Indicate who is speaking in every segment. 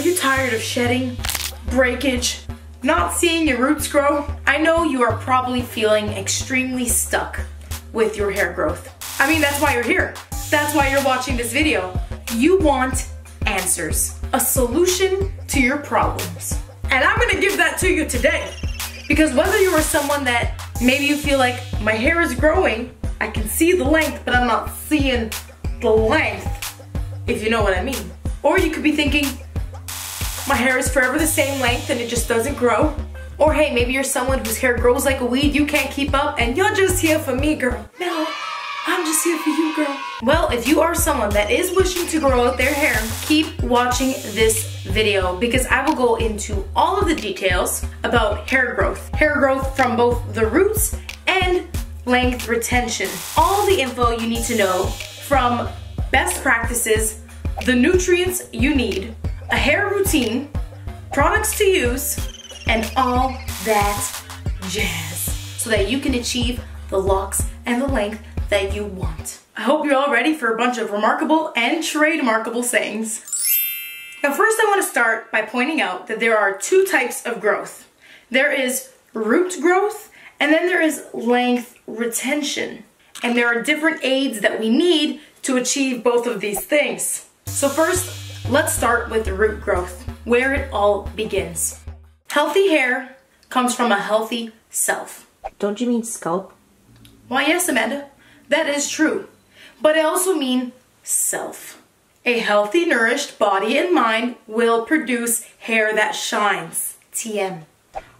Speaker 1: Are you tired of shedding, breakage, not seeing your roots grow? I know you are probably feeling extremely stuck with your hair growth. I mean, that's why you're here. That's why you're watching this video. You want answers, a solution to your problems. And I'm gonna give that to you today. Because whether you are someone that maybe you feel like my hair is growing, I can see the length, but I'm not seeing the length, if you know what I mean. Or you could be thinking, my hair is forever the same length and it just doesn't grow. Or hey, maybe you're someone whose hair grows like a weed, you can't keep up, and you're just here for me, girl. No, I'm just here for you, girl. Well, if you are someone that is wishing to grow out their hair, keep watching this video because I will go into all of the details about hair growth. Hair growth from both the roots and length retention. All the info you need to know from best practices, the nutrients you need, a hair routine, products to use, and all that jazz so that you can achieve the locks and the length that you want. I hope you're all ready for a bunch of remarkable and trademarkable sayings. Now first I want to start by pointing out that there are two types of growth. There is root growth and then there is length retention. And there are different aids that we need to achieve both of these things. So first, let's start with the root growth, where it all begins. Healthy hair comes from a healthy self.
Speaker 2: Don't you mean scalp?
Speaker 1: Why yes, Amanda, that is true. But I also mean self. A healthy, nourished body and mind will produce hair that shines. TM.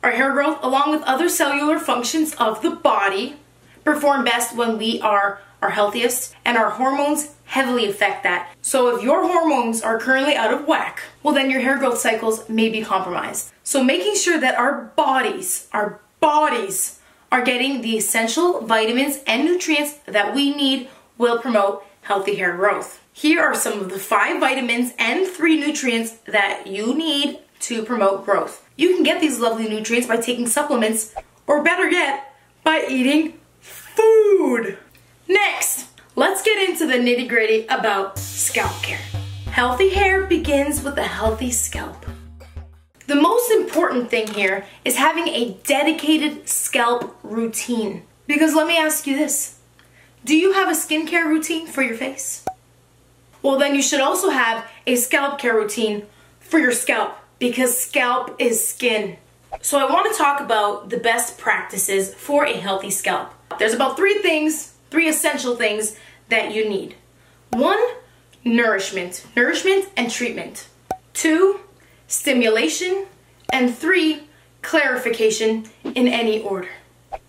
Speaker 1: Our hair growth, along with other cellular functions of the body, perform best when we are our healthiest, and our hormones heavily affect that. So if your hormones are currently out of whack, well then your hair growth cycles may be compromised. So making sure that our bodies, our bodies are getting the essential vitamins and nutrients that we need will promote healthy hair growth. Here are some of the five vitamins and three nutrients that you need to promote growth. You can get these lovely nutrients by taking supplements, or better yet, by eating food. Next, let's get into the nitty gritty about scalp care. Healthy hair begins with a healthy scalp. The most important thing here is having a dedicated scalp routine. Because let me ask you this. Do you have a skincare routine for your face? Well, then you should also have a scalp care routine for your scalp because scalp is skin. So I want to talk about the best practices for a healthy scalp. There's about three things, three essential things that you need. One, nourishment. Nourishment and treatment. Two, stimulation. And three, clarification in any order.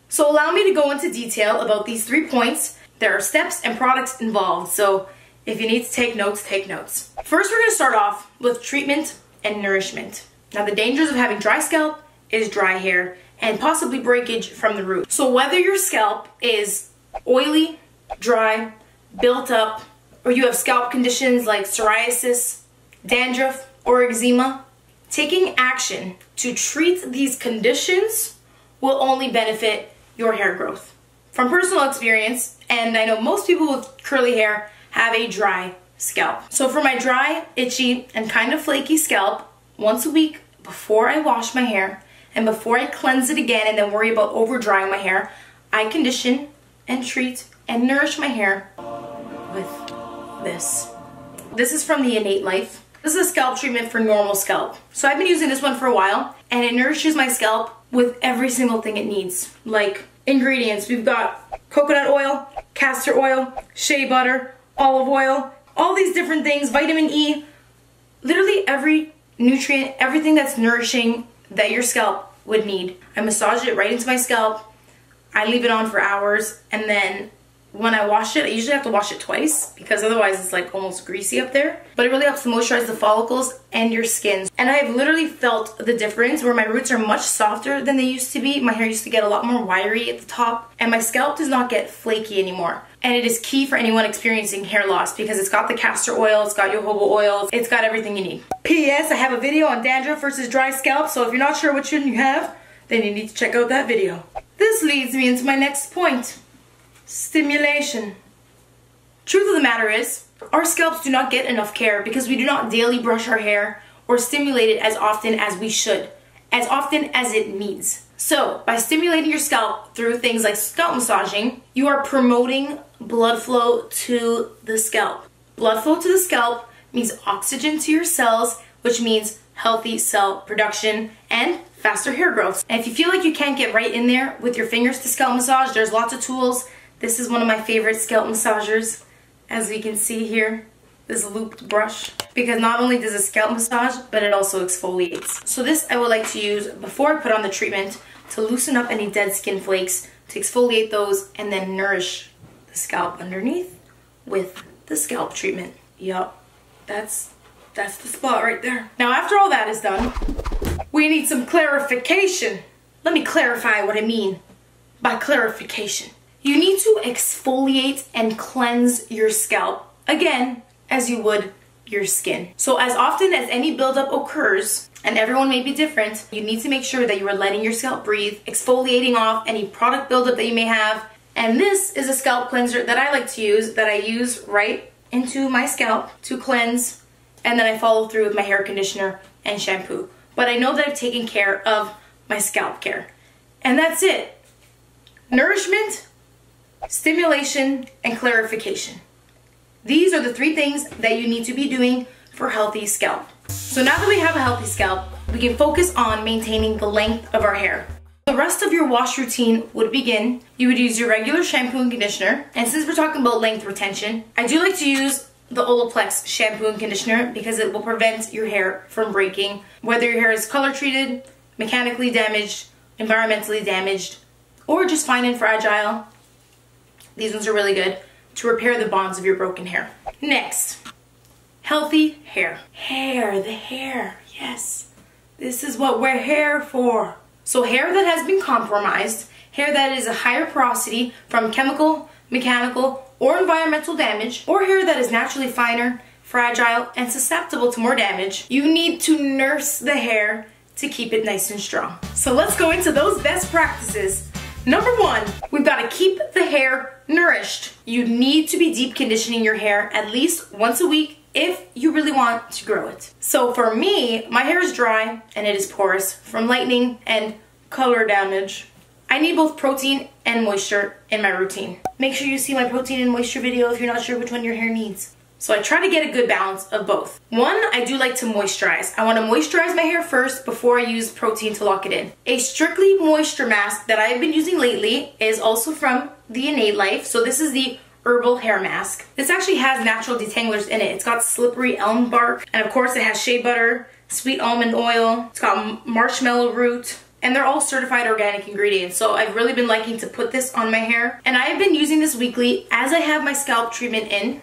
Speaker 1: So allow me to go into detail about these three points. There are steps and products involved, so if you need to take notes, take notes. First, we're gonna start off with treatment and nourishment. Now, the dangers of having dry scalp is dry hair and possibly breakage from the root. So whether your scalp is oily, dry, built up, or you have scalp conditions like psoriasis, dandruff, or eczema, taking action to treat these conditions will only benefit your hair growth. From personal experience, and I know most people with curly hair have a dry scalp. So for my dry, itchy, and kind of flaky scalp, once a week before I wash my hair and before I cleanse it again and then worry about over drying my hair, I condition and treat and nourish my hair with this. This is from the Innate Life. This is a scalp treatment for normal scalp. So I've been using this one for a while and it nourishes my scalp with every single thing it needs. Like ingredients, we've got coconut oil, castor oil, shea butter, olive oil, all these different things, vitamin E, literally every nutrient, everything that's nourishing that your scalp would need. I massage it right into my scalp. I leave it on for hours and then when I wash it, I usually have to wash it twice because otherwise it's like almost greasy up there. But it really helps to moisturize the follicles and your skin. And I have literally felt the difference where my roots are much softer than they used to be. My hair used to get a lot more wiry at the top and my scalp does not get flaky anymore. And it is key for anyone experiencing hair loss because it's got the castor oil, it's got jojoba oils, it's got everything you need. P.S. I have a video on dandruff versus dry scalp, so if you're not sure which one you have, then you need to check out that video. This leads me into my next point. Stimulation. Truth of the matter is, our scalps do not get enough care because we do not daily brush our hair or stimulate it as often as we should, as often as it needs. So, by stimulating your scalp through things like scalp massaging, you are promoting blood flow to the scalp. Blood flow to the scalp means oxygen to your cells, which means healthy cell production and faster hair growth. And if you feel like you can't get right in there with your fingers to scalp massage, there's lots of tools. This is one of my favorite scalp massagers, as we can see here, this looped brush. Because not only does it scalp massage, but it also exfoliates. So this I would like to use before I put on the treatment to loosen up any dead skin flakes, to exfoliate those, and then nourish the scalp underneath with the scalp treatment. Yup, that's, that's the spot right there. Now after all that is done, we need some clarification. Let me clarify what I mean by clarification. To exfoliate and cleanse your scalp, again, as you would your skin. So as often as any buildup occurs, and everyone may be different, you need to make sure that you are letting your scalp breathe, exfoliating off any product buildup that you may have. And this is a scalp cleanser that I like to use, that I use right into my scalp to cleanse, and then I follow through with my hair conditioner and shampoo. But I know that I've taken care of my scalp care. And that's it. Nourishment, stimulation, and clarification. These are the three things that you need to be doing for healthy scalp. So now that we have a healthy scalp, we can focus on maintaining the length of our hair. The rest of your wash routine would begin. You would use your regular shampoo and conditioner. And since we're talking about length retention, I do like to use the Olaplex shampoo and conditioner because it will prevent your hair from breaking. Whether your hair is color treated, mechanically damaged, environmentally damaged, or just fine and fragile, these ones are really good to repair the bonds of your broken hair. Next, healthy hair. Hair, the hair, yes. This is what we're here for. So hair that has been compromised, hair that is a higher porosity from chemical, mechanical, or environmental damage, or hair that is naturally finer, fragile, and susceptible to more damage, you need to nurse the hair to keep it nice and strong. So let's go into those best practices Number one, we've got to keep the hair nourished. You need to be deep conditioning your hair at least once a week if you really want to grow it. So for me, my hair is dry and it is porous from lightening and color damage. I need both protein and moisture in my routine. Make sure you see my protein and moisture video if you're not sure which one your hair needs. So I try to get a good balance of both. One, I do like to moisturize. I want to moisturize my hair first before I use protein to lock it in. A strictly moisture mask that I've been using lately is also from the Innate Life. So this is the herbal hair mask. This actually has natural detanglers in it. It's got slippery elm bark and of course it has shea butter, sweet almond oil, it's got marshmallow root, and they're all certified organic ingredients. So I've really been liking to put this on my hair. And I've been using this weekly as I have my scalp treatment in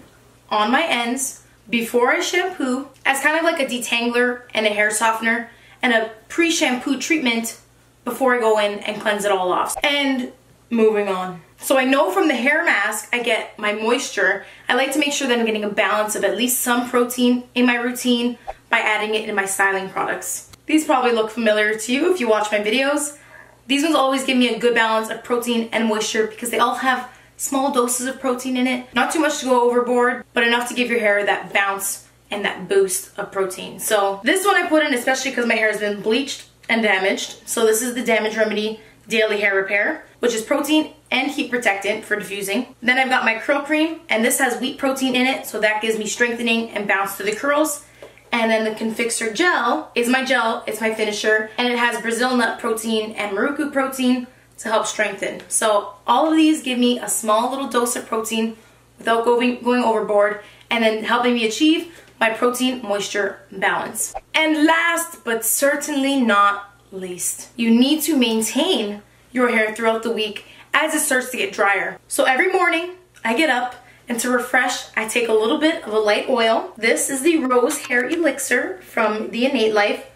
Speaker 1: on my ends before I shampoo as kind of like a detangler and a hair softener and a pre-shampoo treatment before I go in and cleanse it all off. And moving on. So I know from the hair mask I get my moisture. I like to make sure that I'm getting a balance of at least some protein in my routine by adding it in my styling products. These probably look familiar to you if you watch my videos. These ones always give me a good balance of protein and moisture because they all have small doses of protein in it. Not too much to go overboard, but enough to give your hair that bounce and that boost of protein. So this one I put in especially because my hair has been bleached and damaged. So this is the Damage Remedy Daily Hair Repair, which is protein and heat protectant for diffusing. Then I've got my curl cream, and this has wheat protein in it, so that gives me strengthening and bounce to the curls. And then the Confixor Gel is my gel, it's my finisher, and it has Brazil nut protein and Maruku protein, to help strengthen. So all of these give me a small little dose of protein without going, going overboard and then helping me achieve my protein moisture balance. And last but certainly not least, you need to maintain your hair throughout the week as it starts to get drier. So every morning I get up and to refresh, I take a little bit of a light oil. This is the Rose Hair Elixir from the Innate Life,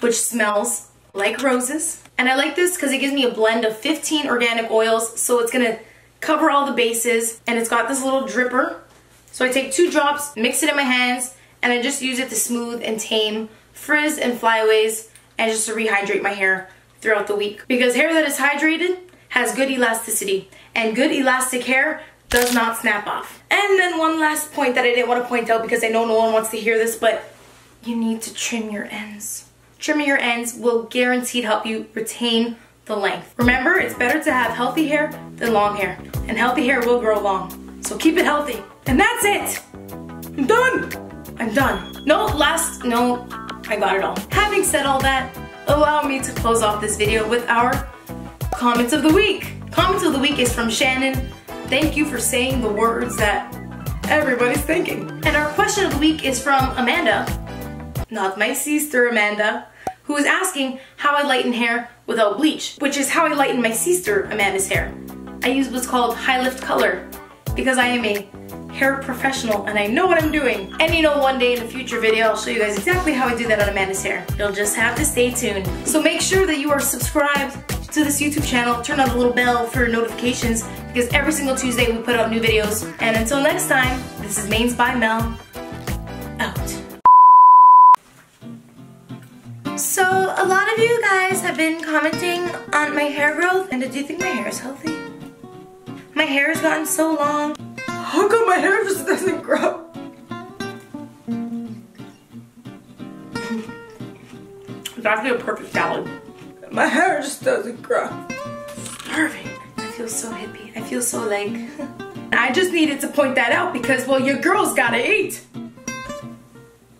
Speaker 1: which smells like roses. And I like this because it gives me a blend of 15 organic oils, so it's gonna cover all the bases, and it's got this little dripper. So I take two drops, mix it in my hands, and I just use it to smooth and tame frizz and flyaways, and just to rehydrate my hair throughout the week. Because hair that is hydrated has good elasticity, and good elastic hair does not snap off. And then one last point that I didn't want to point out because I know no one wants to hear this, but you need to trim your ends. Trimming your ends will guaranteed help you retain the length. Remember, it's better to have healthy hair than long hair, and healthy hair will grow long. So keep it healthy. And that's it. I'm done. I'm done. No, last, no, I got it all. Having said all that, allow me to close off this video with our comments of the week. Comments of the week is from Shannon. Thank you for saying the words that everybody's thinking. And our question of the week is from Amanda, not my sister Amanda, who is asking how I lighten hair without bleach, which is how I lighten my sister Amanda's hair. I use what's called high lift color because I am a hair professional and I know what I'm doing. And you know, one day in a future video, I'll show you guys exactly how I do that on Amanda's hair. You'll just have to stay tuned. So make sure that you are subscribed to this YouTube channel, turn on the little bell for notifications because every single Tuesday we put out new videos. And until next time, this is Manes by Mell, of you guys have been commenting on my hair growth, and do you think my hair is healthy? My hair has gotten so long. How come my hair just doesn't grow? it's actually a perfect salad. My hair just doesn't grow. Starving. I feel so hippie. I feel so like... I just needed to point that out because, well, your girl's gotta eat.